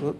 Whoop.